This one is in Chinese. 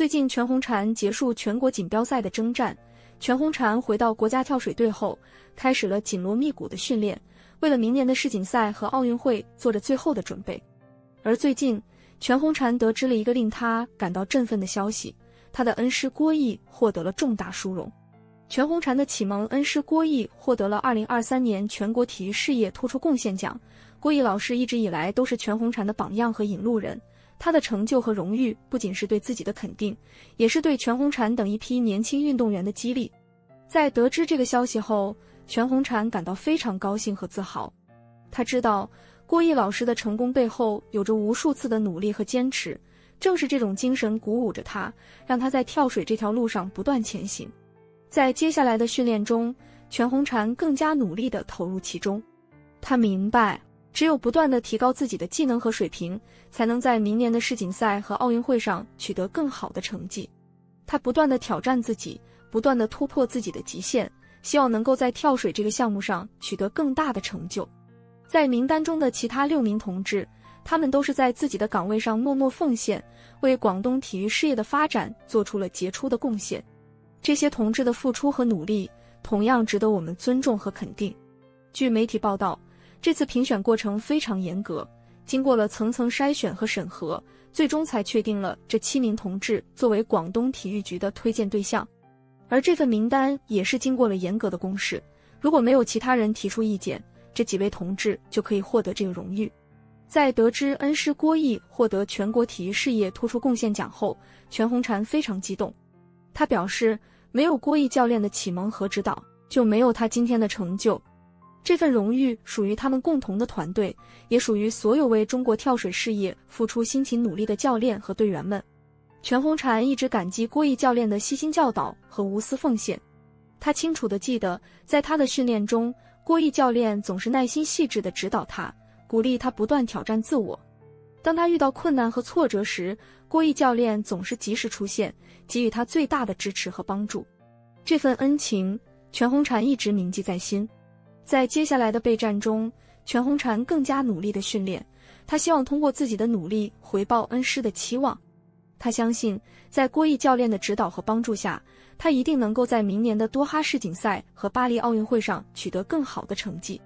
最近全红婵结束全国锦标赛的征战，全红婵回到国家跳水队后，开始了紧锣密鼓的训练，为了明年的世锦赛和奥运会做着最后的准备。而最近，全红婵得知了一个令她感到振奋的消息：她的恩师郭毅获得了重大殊荣。全红婵的启蒙恩师郭毅获得了2023年全国体育事业突出贡献奖。郭毅老师一直以来都是全红婵的榜样和引路人，他的成就和荣誉不仅是对自己的肯定，也是对全红婵等一批年轻运动员的激励。在得知这个消息后，全红婵感到非常高兴和自豪。他知道郭毅老师的成功背后有着无数次的努力和坚持，正是这种精神鼓舞着他，让他在跳水这条路上不断前行。在接下来的训练中，全红婵更加努力地投入其中。她明白，只有不断的提高自己的技能和水平，才能在明年的世锦赛和奥运会上取得更好的成绩。他不断的挑战自己，不断的突破自己的极限，希望能够在跳水这个项目上取得更大的成就。在名单中的其他六名同志，他们都是在自己的岗位上默默奉献，为广东体育事业的发展做出了杰出的贡献。这些同志的付出和努力同样值得我们尊重和肯定。据媒体报道，这次评选过程非常严格，经过了层层筛选和审核，最终才确定了这七名同志作为广东体育局的推荐对象。而这份名单也是经过了严格的公示，如果没有其他人提出意见，这几位同志就可以获得这个荣誉。在得知恩师郭毅获得全国体育事业突出贡献奖后，全红婵非常激动。他表示，没有郭毅教练的启蒙和指导，就没有他今天的成就。这份荣誉属于他们共同的团队，也属于所有为中国跳水事业付出辛勤努力的教练和队员们。全红婵一直感激郭毅教练的悉心教导和无私奉献。他清楚地记得，在他的训练中，郭毅教练总是耐心细致地指导他，鼓励他不断挑战自我。当他遇到困难和挫折时，郭毅教练总是及时出现，给予他最大的支持和帮助。这份恩情，全红婵一直铭记在心。在接下来的备战中，全红婵更加努力的训练，她希望通过自己的努力回报恩师的期望。她相信，在郭毅教练的指导和帮助下，他一定能够在明年的多哈世锦赛和巴黎奥运会上取得更好的成绩。